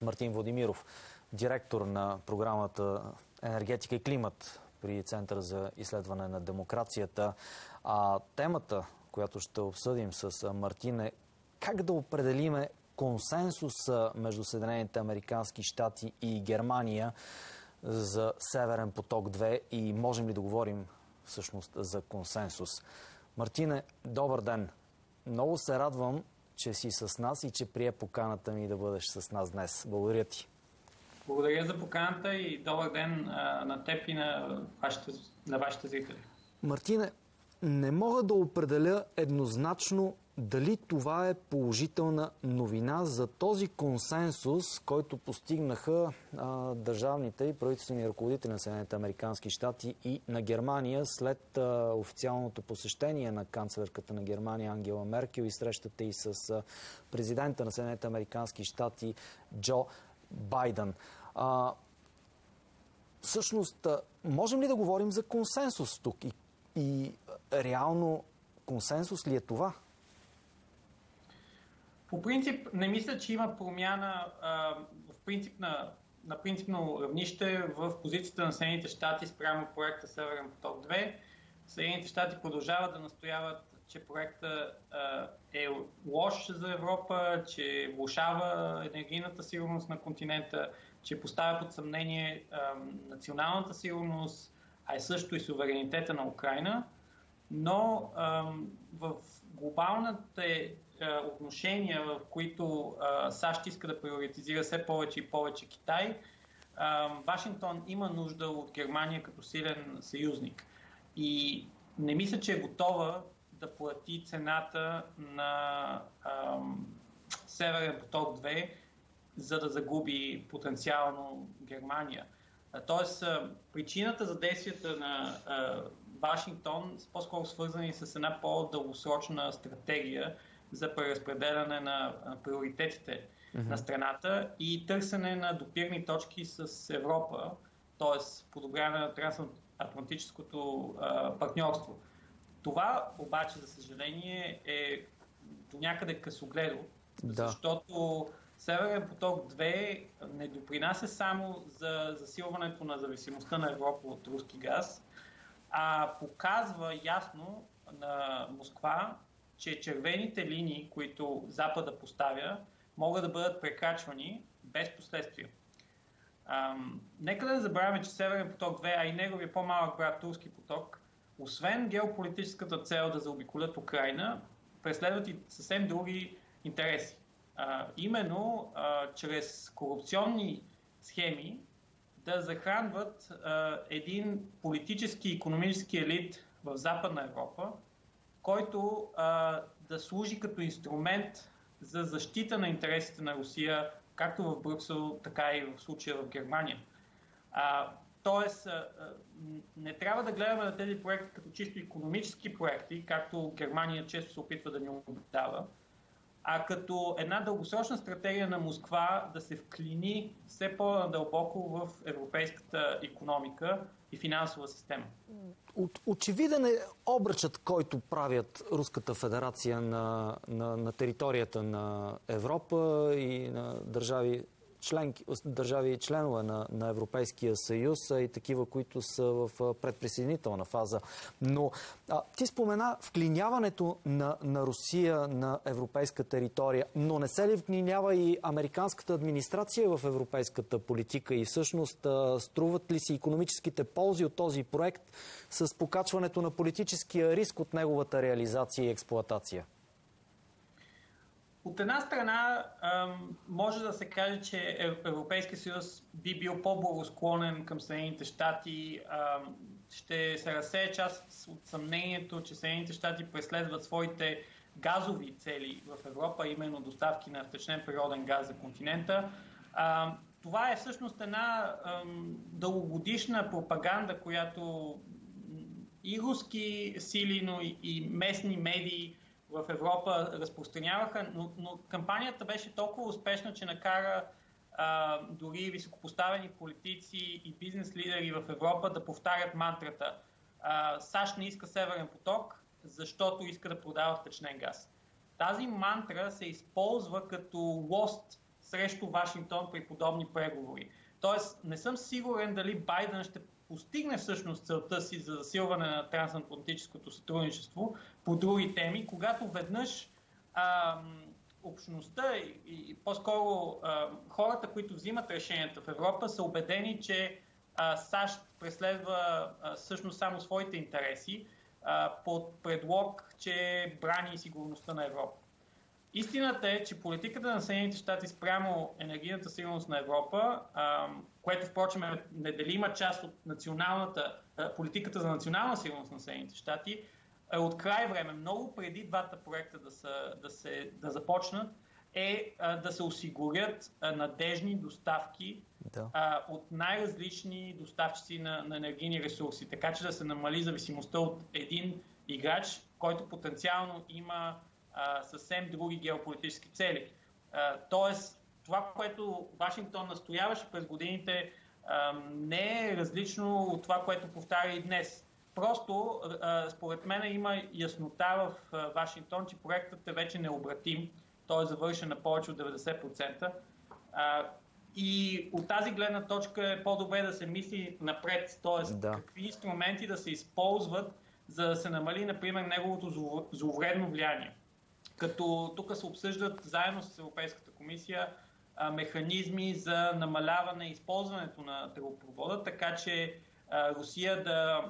Мартин Владимиров, директор на програмата Енергетика и климат при Център за изследване на демокрацията. А темата, която ще обсъдим с Мартин е как да определиме консенсус между Съединените Американски щати и Германия за Северен поток 2 и можем ли да говорим всъщност за консенсус. Мартине, добър ден! Много се радвам, че си с нас и че прие поканата ми да бъдеш с нас днес. Благодаря ти. Благодаря за поканата и добър ден а, на теб и на вашите, на вашите зрители. Мартине, не мога да определя еднозначно дали това е положителна новина за този консенсус, който постигнаха а, държавните и правителствени ръководители на Съединените Американски щати и на Германия след а, официалното посещение на канцлерката на Германия Ангела Меркел и срещата и с а, президента на Съединените Американски щати Джо Байден. А, всъщност, можем ли да говорим за консенсус тук? И, и реално консенсус ли е това? По принцип, не мисля, че има промяна а, в принцип на, на принципно равнище в позицията на Съединените щати спрямо проекта Северен поток 2. Съединените щати продължават да настояват, че проектът е лош за Европа, че влушава енергийната сигурност на континента, че поставя под съмнение а, националната сигурност, а и също и суверенитета на Украина. Но а, в глобалната е, отношения, в които САЩ иска да приоритизира все повече и повече Китай, Вашингтон има нужда от Германия като силен съюзник. И не мисля, че е готова да плати цената на Северен поток 2, за да загуби потенциално Германия. Тоест, причината за действията на Вашингтон са по-скоро свързани с една по-дългосрочна стратегия за преразпределяне на, приоритетите mm-hmm. на страната и търсене на допирни точки с Европа, т.е. подобряване на трансатлантическото а, партньорство. Това обаче, за съжаление, е до някъде късогледо, да. защото Северен поток 2 не допринася само за засилването на зависимостта на Европа от руски газ, а показва ясно на Москва, че червените линии, които Запада поставя, могат да бъдат прекрачвани без последствия. Ам, нека да не забравяме, че Северен поток 2, а и неговия по-малък брат Турски поток, освен геополитическата цел да заобиколят Украина, преследват и съвсем други интереси. А, именно а, чрез корупционни схеми да захранват а, един политически и економически елит в Западна Европа, който а, да служи като инструмент за защита на интересите на Русия, както в Брюксел, така и в случая в Германия. А, тоест, а, не трябва да гледаме на тези проекти като чисто економически проекти, както Германия често се опитва да ни обдава, а като една дългосрочна стратегия на Москва да се вклини все по-надълбоко в европейската економика и финансова система. От, очевиден е обръчът, който правят Руската федерация на, на, на територията на Европа и на държави членки, държави членове на, на Европейския съюз и такива, които са в предприсъединителна фаза. Но а, ти спомена вклиняването на, на Русия на европейска територия, но не се ли вклинява и американската администрация в европейската политика и всъщност а, струват ли си економическите ползи от този проект с покачването на политическия риск от неговата реализация и експлоатация? От една страна, може да се каже, че Европейския съюз би бил по-благосклонен към Съединените щати. Ще се разсея част от съмнението, че Съединените щати преследват своите газови цели в Европа, именно доставки на втечнен природен газ за континента. Това е всъщност една дългогодишна пропаганда, която и руски сили, но и местни медии в Европа разпространяваха, но, но кампанията беше толкова успешна, че накара а, дори високопоставени политици и бизнес лидери в Европа да повтарят мантрата а, САЩ не иска Северен поток, защото иска да продава втечнен газ. Тази мантра се използва като лост срещу Вашингтон при подобни преговори. Тоест, не съм сигурен дали Байден ще постигне всъщност целта си за засилване на трансатлантическото сътрудничество по други теми, когато веднъж а, общността и, и по-скоро а, хората, които взимат решенията в Европа, са убедени, че а, САЩ преследва а, всъщност само своите интереси а, под предлог, че брани сигурността на Европа. Истината е, че политиката на Съединените щати спрямо енергийната сигурност на Европа, което впрочем е неделима част от националната, политиката за национална сигурност на Съединените щати, е от край време, много преди двата проекта да, са, да, се, да започнат, е а, да се осигурят а, надежни доставки да. а, от най-различни доставчици на, на енергийни ресурси, така че да се намали зависимостта от един играч, който потенциално има а, съвсем други геополитически цели. А, тоест, това, което Вашингтон настояваше през годините, а, не е различно от това, което повтаря и днес. Просто, а, според мен, има яснота в а, Вашингтон, че проектът е вече необратим. Той е завършен на повече от 90%. А, и от тази гледна точка е по-добре да се мисли напред, т.е. Да. какви инструменти да се използват, за да се намали, например, неговото зловредно влияние. Като тук се обсъждат заедно с Европейската комисия механизми за намаляване използването на тръбопровода, така че Русия да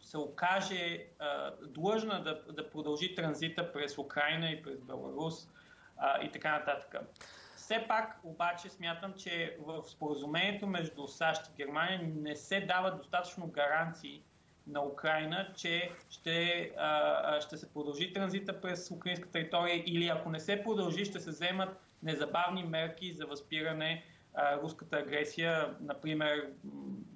се окаже длъжна да, да продължи транзита през Украина и през Беларус и така нататък. Все пак обаче смятам, че в споразумението между САЩ и Германия не се дават достатъчно гаранции на Украина, че ще, а, ще се продължи транзита през украинска територия или ако не се продължи, ще се вземат незабавни мерки за възпиране а, руската агресия, например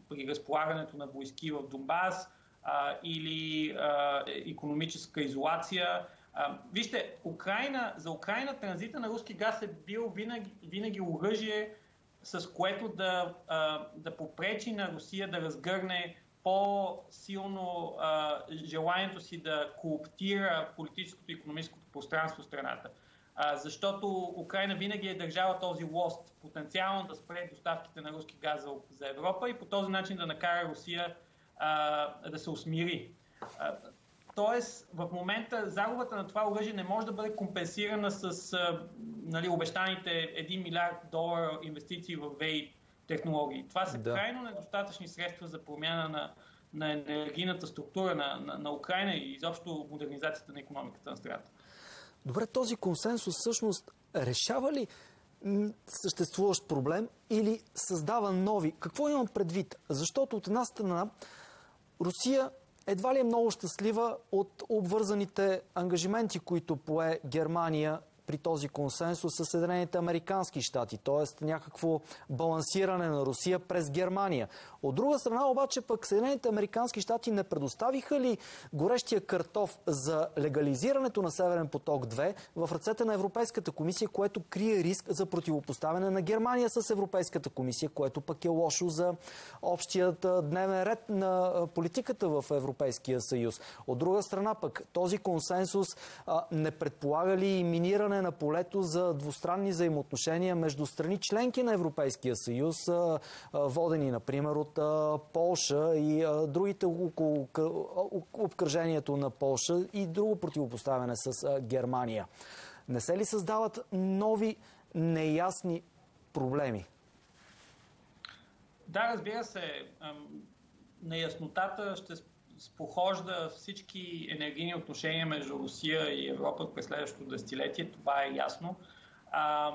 при разполагането на войски в Донбас а, или а, економическа изолация. А, вижте, Украина, за Украина транзита на руски газ е бил винаги, винаги оръжие, с което да, а, да попречи на Русия да разгърне по-силно а, желанието си да кооптира политическото и економическото пространство в страната. А, защото Украина винаги е държала този лост, потенциално да спре доставките на руски газ за, за Европа и по този начин да накара Русия а, да се усмири. А, Тоест, в момента загубата на това оръжие не може да бъде компенсирана с а, нали, обещаните 1 милиард долара инвестиции в ВЕИ технологии. Това са да. крайно недостатъчни средства за промяна на, на енергийната структура на, на, на Украина и изобщо модернизацията на економиката на страната. Добре, този консенсус всъщност решава ли съществуващ проблем или създава нови? Какво имам предвид? Защото от една страна Русия едва ли е много щастлива от обвързаните ангажименти, които пое Германия при този консенсус с Съединените Американски щати, т.е. някакво балансиране на Русия през Германия. От друга страна обаче пък Съединените Американски щати не предоставиха ли горещия картоф за легализирането на Северен поток 2 в ръцете на Европейската комисия, което крие риск за противопоставяне на Германия с Европейската комисия, което пък е лошо за общият дневен ред на политиката в Европейския съюз. От друга страна пък този консенсус не предполага ли и миниране на полето за двустранни взаимоотношения между страни членки на Европейския съюз, водени, например, от Полша и другите около обкръжението на Полша и друго противопоставяне с Германия. Не се ли създават нови неясни проблеми? Да, разбира се. Неяснотата ще спохожда всички енергийни отношения между Русия и Европа през следващото десетилетие. Това е ясно. А,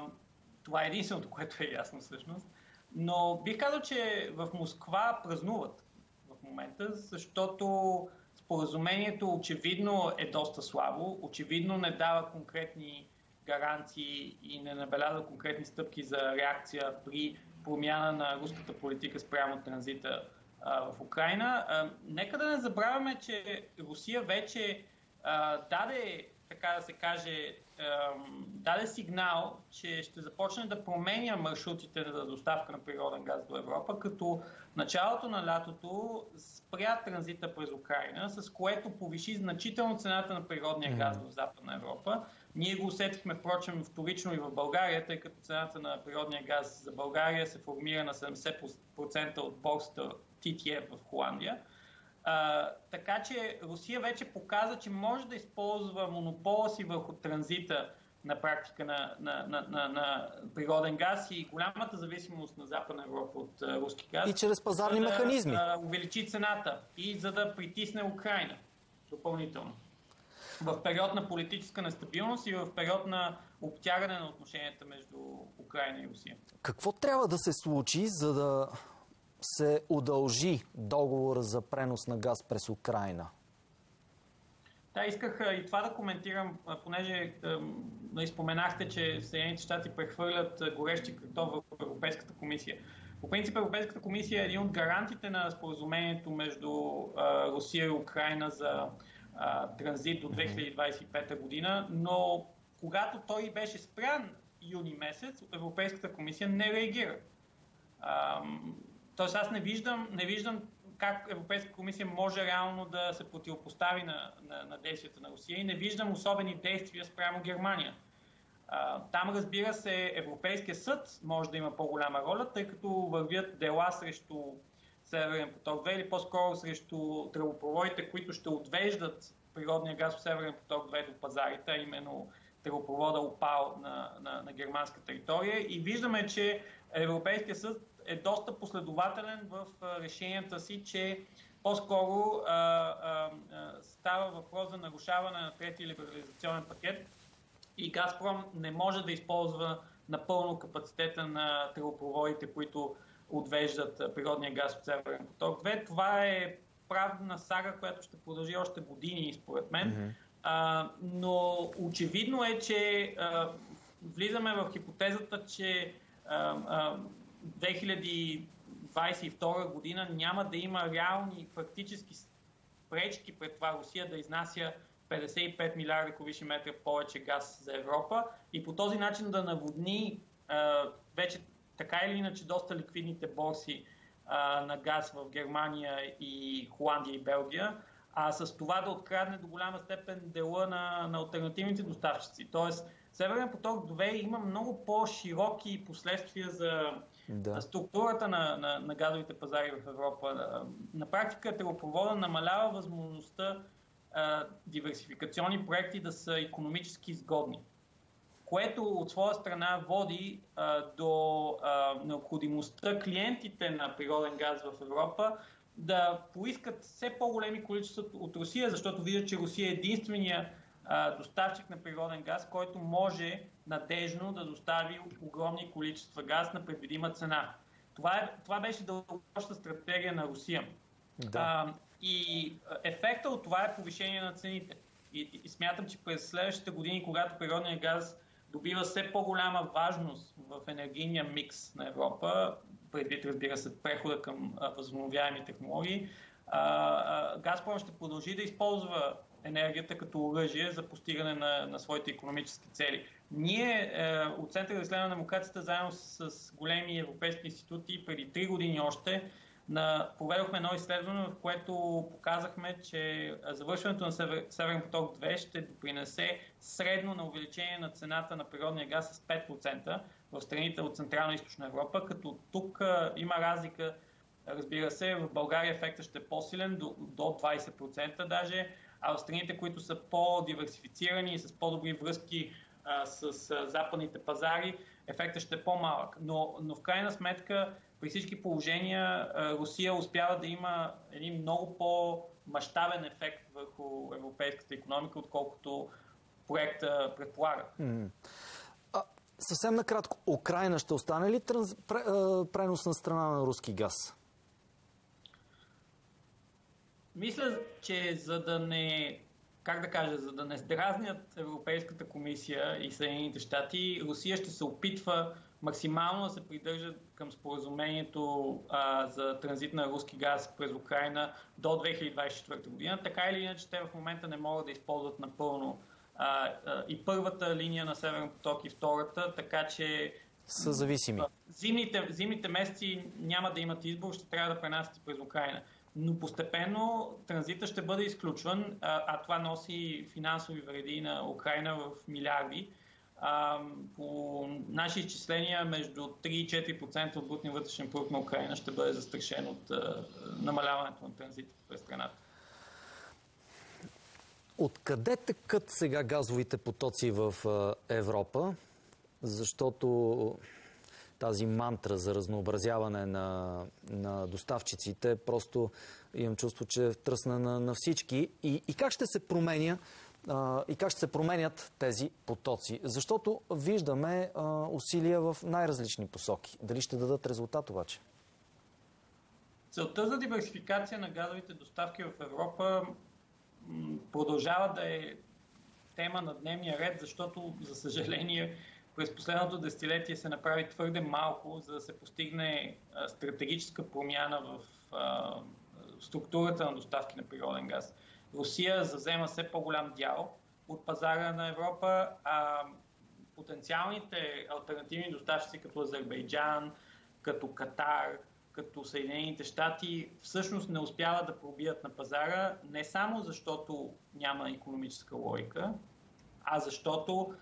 това е единственото, което е ясно всъщност. Но бих казал, че в Москва празнуват в момента, защото споразумението очевидно е доста слабо, очевидно не дава конкретни гаранции и не набелязва конкретни стъпки за реакция при промяна на руската политика спрямо транзита в Украина. Нека да не забравяме, че Русия вече даде, така да се каже, даде сигнал, че ще започне да променя маршрутите за доставка на природен газ до Европа, като началото на лятото спря транзита през Украина, с което повиши значително цената на природния газ в Западна Европа, Ние го усетихме, впрочем, вторично и в България, тъй като цената на природния газ за България се формира на 70% от борсата TTF в Холандия. А, така че Русия вече показа, че може да използва монопола си върху транзита на практика на, на, на, на, на природен газ и голямата зависимост на Западна Европа от а, руски газ. И чрез пазарни за механизми. Да увеличи цената и за да притисне Украина допълнително. В период на политическа нестабилност и в период на обтягане на отношенията между Украина и Русия. Какво трябва да се случи, за да се удължи договора за пренос на газ през Украина? Да, исках и това да коментирам, понеже да споменахте, че Съединените щати прехвърлят горещи картоф в Европейската комисия. По принцип Европейската комисия е един от гарантите на споразумението между Русия и Украина за транзит до 2025 година, но когато той беше спрян юни месец, Европейската комисия не реагира. Тоест аз не виждам, не виждам как Европейска комисия може реално да се противопостави на, на, на действията на Русия и не виждам особени действия спрямо Германия. А, там, разбира се, Европейския съд може да има по-голяма роля, тъй като вървят дела срещу Северен поток 2 или по-скоро срещу тръбопроводите, които ще отвеждат природния газ в Северен поток 2 до пазарите, а именно тръбопровода ОПАЛ на, на, на германска територия. И виждаме, че Европейския съд е доста последователен в решенията си, че по-скоро а, а, става въпрос за нарушаване на третия либерализационен пакет и Газпром не може да използва напълно капацитета на тръбопроводите, които отвеждат природния газ от Северен поток 2. Това е правна сага, която ще продължи още години, според мен. Mm-hmm. А, но очевидно е, че а, влизаме в хипотезата, че а, а, 2022 година няма да има реални фактически пречки пред това Русия да изнася 55 милиарда кубични метра повече газ за Европа и по този начин да наводни а, вече така или иначе доста ликвидните борси а, на газ в Германия и Холандия и Белгия, а с това да открадне до голяма степен дела на, на альтернативните доставчици. Тоест, Северен поток 2 има много по-широки последствия за да. структурата на, на, на газовите пазари в Европа. На практика тръбопровода намалява възможността а, диверсификационни проекти да са економически изгодни което от своя страна води а, до а, необходимостта клиентите на природен газ в Европа да поискат все по-големи количества от Русия, защото виждат, че Русия е единствения доставчик на природен газ, който може надежно да достави огромни количества газ на предвидима цена. Това, е, това беше дългосрочна стратегия на Русия. Да. А, и ефекта от това е повишение на цените. И, и смятам, че през следващите години, когато природният газ добива все по-голяма важност в енергийния микс на Европа, предвид, разбира се, прехода към възобновяеми технологии. Газпром ще продължи да използва енергията като оръжие за постигане на, на своите економически цели. Ние е, от Центъра за изследване на демокрацията, заедно с, с големи европейски институти, преди 3 години още, на, проведохме едно изследване, в което показахме, че завършването на Север, Северен поток 2 ще допринесе средно на увеличение на цената на природния газ с 5% в страните от Централна и Източна Европа, като тук а, има разлика, разбира се, в България ефектът ще е по-силен, до, до 20% даже, а в страните, които са по-диверсифицирани и с по-добри връзки а, с а, западните пазари, ефектът ще е по-малък. Но, но в крайна сметка при всички положения Русия успява да има един много по-мащабен ефект върху европейската економика, отколкото проекта предполага. А, съвсем накратко, Украина ще остане ли транс... пренос на страна на руски газ? Мисля, че за да не как да кажа, за да не дразнят Европейската комисия и Съединените щати, Русия ще се опитва максимално да се придържат към споразумението а, за транзит на руски газ през Украина до 2024 година. Така или иначе, те в момента не могат да използват напълно а, а, и първата линия на Северен поток и втората, така че са зависими. Зимните, зимните месеци няма да имат избор, ще трябва да пренасят през Украина. Но постепенно транзита ще бъде изключван, а, а това носи финансови вреди на Украина в милиарди. А, по наши изчисления, между 3 и 4% от брутния вътрешен продукт на Украина ще бъде застрашен от а, намаляването на транзита през страната. Откъде текат сега газовите потоци в Европа? Защото тази мантра за разнообразяване на, на доставчиците, просто имам чувство, че е тръсна на, на всички. И, и как ще се променя и как ще се променят тези потоци? Защото виждаме усилия в най-различни посоки. Дали ще дадат резултат обаче? Целта за диверсификация на газовите доставки в Европа продължава да е тема на дневния ред, защото, за съжаление, през последното десетилетие се направи твърде малко, за да се постигне стратегическа промяна в структурата на доставки на природен газ. Русия зазема все по-голям дял от пазара на Европа, а потенциалните альтернативни доставчици като Азербайджан, като Катар, като Съединените щати всъщност не успяват да пробият на пазара, не само защото няма економическа логика, а защото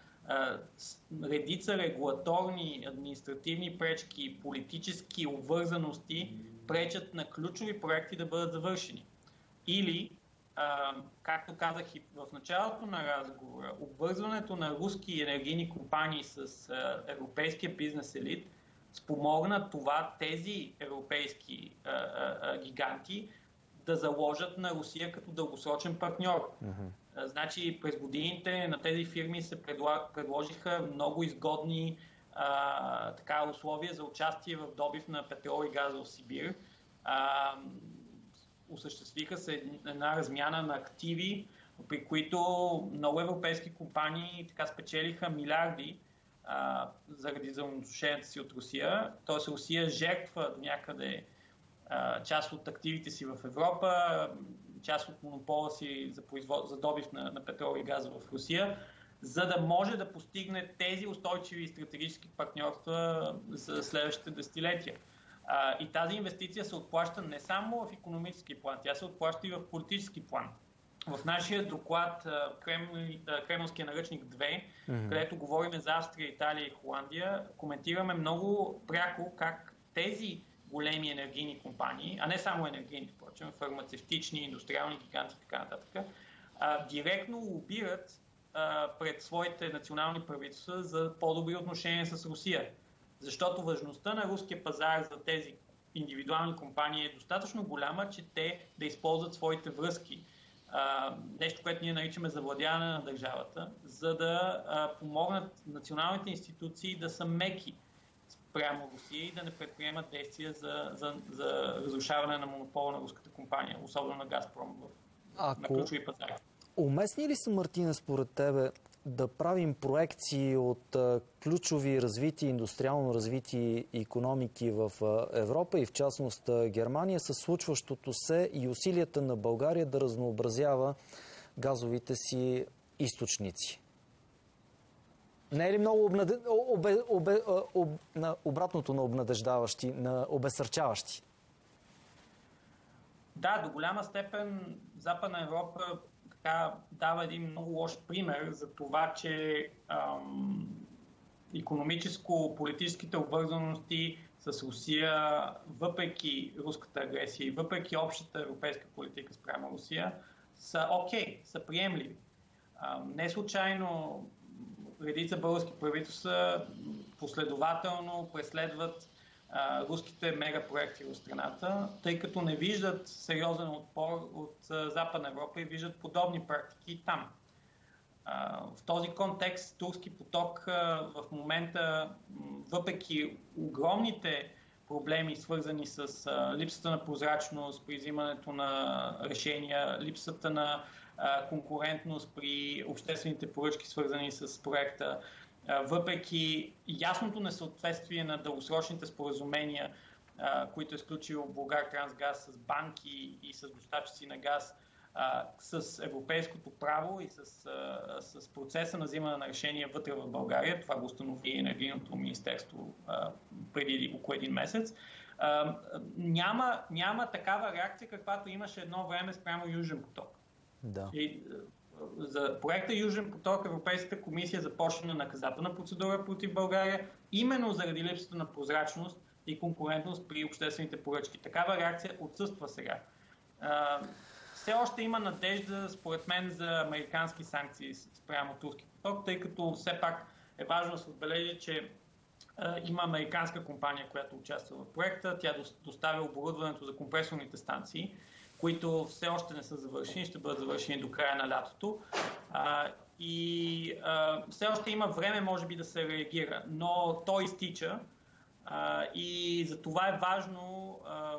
редица регулаторни, административни пречки, политически обвързаности пречат на ключови проекти да бъдат завършени. Или, а, както казах и в началото на разговора, обвързването на руски енергийни компании с а, европейския бизнес елит – спомогна това тези европейски а, а, гиганти да заложат на Русия като дългосрочен партньор. Uh-huh. Значи през годините на тези фирми се предложиха много изгодни а, така, условия за участие в добив на петрол и газ в Сибир. А, осъществиха се една размяна на активи, при които много европейски компании така спечелиха милиарди а, заради взаимоотношенията си от Русия. Тоест Русия жертва до някъде а, част от активите си в Европа, част от монопола си за, производ... за добив на, на петрол и газ в Русия, за да може да постигне тези устойчиви стратегически партньорства за следващите десетилетия. А, и тази инвестиция се отплаща не само в економически план, тя се отплаща и в политически план. В нашия доклад Кремлския наръчник 2, mm-hmm. където говорим за Австрия, Италия и Холандия, коментираме много пряко как тези големи енергийни компании, а не само енергийни, впрочем, фармацевтични, индустриални гиганти и така нататък, директно лобират пред своите национални правителства за по-добри отношения с Русия. Защото важността на руския пазар за тези индивидуални компании е достатъчно голяма, че те да използват своите връзки нещо, което ние наричаме завладяване на държавата, за да помогнат националните институции да са меки спрямо Русия и да не предприемат действия за, за, за разрушаване на монопола на руската компания, особено на Газпром в, Ако... на ключови пазари. Уместни ли са, Мартина, според тебе, да правим проекции от ключови развити, индустриално развити економики в Европа и в частност Германия с случващото се и усилията на България да разнообразява газовите си източници. Не е ли много обнаде... обе... Обе... Об... на обратното на обнадеждаващи, на обесърчаващи? Да, до голяма степен Западна Европа така дава един много лош пример за това, че ам, економическо-политическите обвързаности с Русия, въпреки руската агресия и въпреки общата европейска политика спрямо Русия, са окей, okay, са приемливи. Ам, не случайно редица български правителства последователно преследват руските мегапроекти в страната, тъй като не виждат сериозен отпор от Западна Европа и виждат подобни практики там. В този контекст Турски поток в момента, въпреки огромните проблеми, свързани с липсата на прозрачност при взимането на решения, липсата на конкурентност при обществените поръчки, свързани с проекта, въпреки ясното несъответствие на дългосрочните споразумения, които е сключил Българ Трансгаз с банки и с доставчици на газ, с европейското право и с, с процеса на взимане на решения вътре в България. Това го установи Енергийното министерство преди около един месец. Няма, няма такава реакция, каквато имаше едно време спрямо Южен поток. Да. И, за проекта Южен поток Европейската комисия започна наказателна процедура против България, именно заради липсата на прозрачност и конкурентност при обществените поръчки. Такава реакция отсъства сега. Все още има надежда, според мен, за американски санкции спрямо турски поток, тъй като все пак е важно да се отбележи, че има американска компания, която участва в проекта. Тя доставя оборудването за компресорните станции които все още не са завършени, ще бъдат завършени до края на лятото. А, и а, все още има време, може би, да се реагира, но той изтича а, и за това е важно а,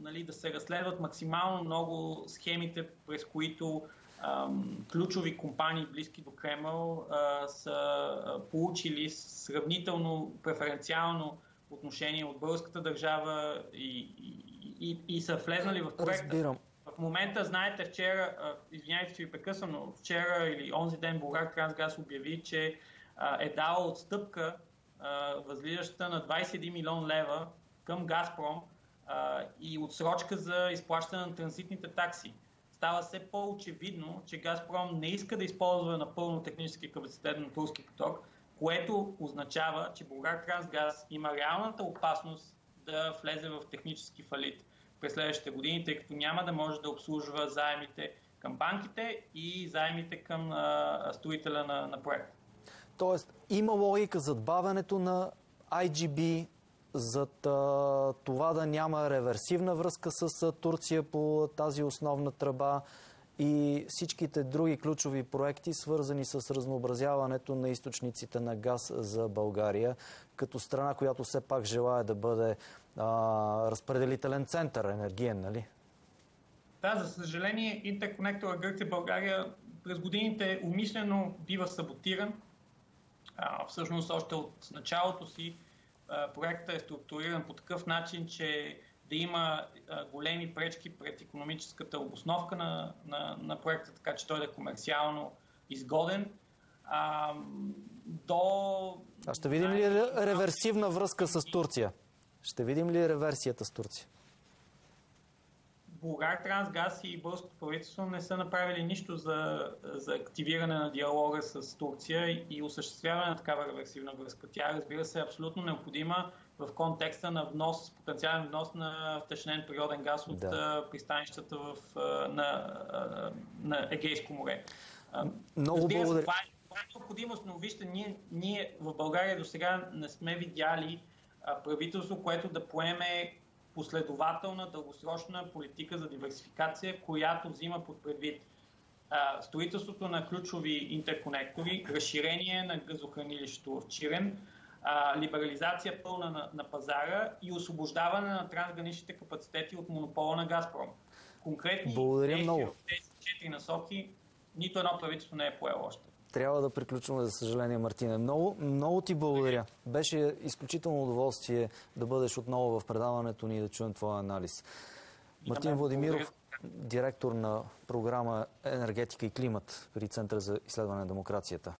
нали, да се разследват максимално много схемите, през които а, ключови компании, близки до Кремъл, а, са получили сравнително преференциално отношение от българската държава и, и, и, и са влезнали в проекта. Разбирам. В момента, знаете, вчера, извиняйте, че ви прекъсвам, но вчера или онзи ден Българ Трансгаз обяви, че е дал отстъпка, възлизаща на 21 милион лева към Газпром и отсрочка за изплащане на транзитните такси. Става все по-очевидно, че Газпром не иска да използва напълно технически капацитет на турски поток, което означава, че Българ Трансгаз има реалната опасност да влезе в технически фалит през следващите години, тъй като няма да може да обслужва заемите към банките и заемите към а, строителя на, на проекта. Тоест, има логика за бавенето на IGB, за това да няма реверсивна връзка с Турция по тази основна тръба и всичките други ключови проекти, свързани с разнообразяването на източниците на газ за България, като страна, която все пак желая да бъде а, разпределителен център енергиен, нали? Да, за съжаление, интерконектора Гърция-България през годините умишлено бива саботиран. А, всъщност, още от началото си проектът е структуриран по такъв начин, че да има а, големи пречки пред економическата обосновка на, на, на проекта, така че той да е комерциално изгоден. А, до... А ще видим ли реверсивна връзка с Турция? Ще видим ли реверсията с Турция? Българ Трансгаз и българското правителство не са направили нищо за, за активиране на диалога с Турция и осъществяване на такава реверсивна връзка. Тя, разбира се, е абсолютно необходима в контекста на внос, потенциален внос на втечнен природен газ от да. пристанищата в, на, на Егейско море. Много Разбира благодаря. Това е, това е необходимост, но вижте, ние, ние в България до сега не сме видяли правителство, което да поеме последователна, дългосрочна политика за диверсификация, която взима под предвид строителството на ключови интерконектори, разширение на газохранилището в Чирен, либерализация пълна на, на пазара и освобождаване на трансграничните капацитети от монопола на Газпром. Конкретни Благодаря много. в тези четири насоки нито едно правителство не е поело още. Трябва да приключваме, за съжаление, Мартина. Много, много ти благодаря. Беше изключително удоволствие да бъдеш отново в предаването ни и да чуем твоя анализ. Мартин Владимиров, директор на програма Енергетика и климат при Центъра за изследване на демокрацията.